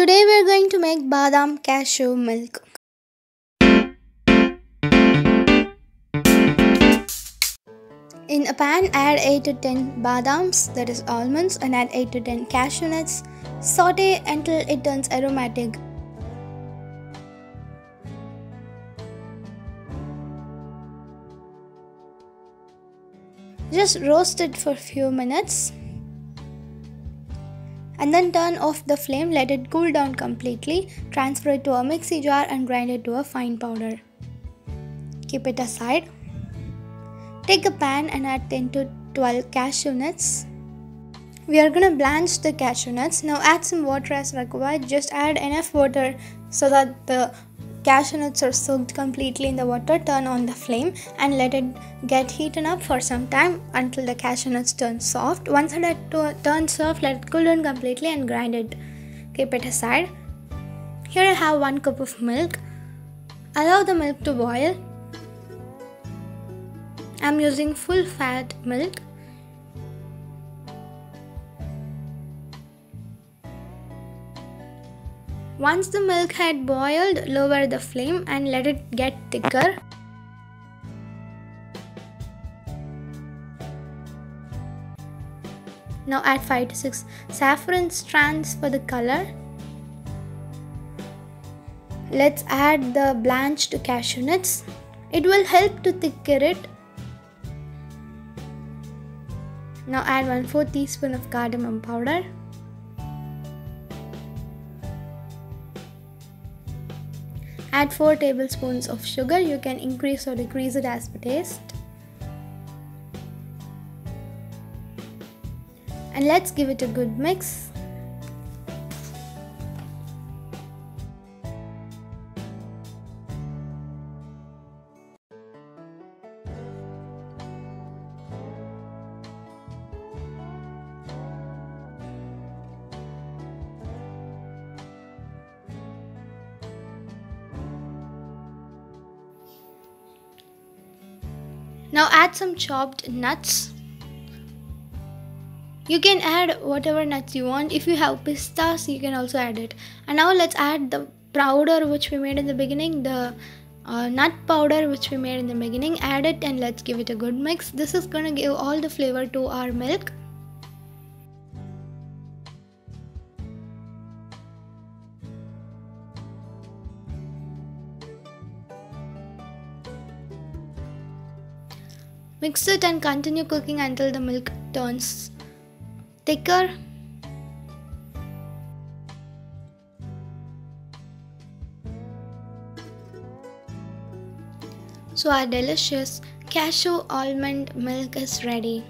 Today we are going to make badam cashew milk. In a pan, add 8 to 10 badams, that is almonds, and add 8 to 10 cashew nuts. Saute until it turns aromatic. Just roast it for few minutes and then turn off the flame let it cool down completely transfer it to a mixie jar and grind it to a fine powder. Keep it aside. Take a pan and add 10 to 12 cashew nuts. We are gonna blanch the cashew nuts. Now add some water as required. Just add enough water so that the cashew nuts are soaked completely in the water turn on the flame and let it get heated up for some time until the cashew nuts turn soft. Once it turns soft let it cool down completely and grind it. Keep it aside. Here i have one cup of milk. Allow the milk to boil. I'm using full fat milk Once the milk had boiled, lower the flame and let it get thicker. Now add 5 to 6 saffron strands for the color. Let's add the blanched cashew nuts. It will help to thicken it. Now add 1 4 teaspoon of cardamom powder. Add 4 tablespoons of sugar. You can increase or decrease it as per taste. And let's give it a good mix. Now add some chopped nuts. You can add whatever nuts you want. If you have pistas, you can also add it. And now let's add the powder which we made in the beginning, the uh, nut powder which we made in the beginning. Add it and let's give it a good mix. This is gonna give all the flavor to our milk. Mix it and continue cooking until the milk turns thicker. So our delicious cashew almond milk is ready.